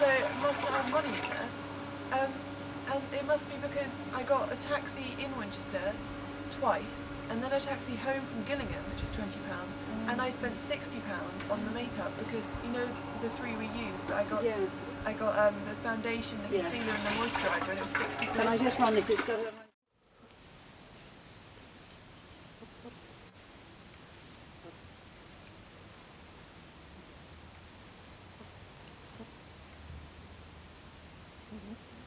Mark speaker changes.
Speaker 1: so it must have money in there. Um, and it must be because I got a taxi in Winchester twice, and then a taxi home from Gillingham, which was £20, mm. and I spent £60 on the makeup because, you know, so the three we used, I got yeah. I got um, the foundation, the concealer and the moisturiser, and it was 60. Can I just
Speaker 2: run this? It's got Mm-hmm.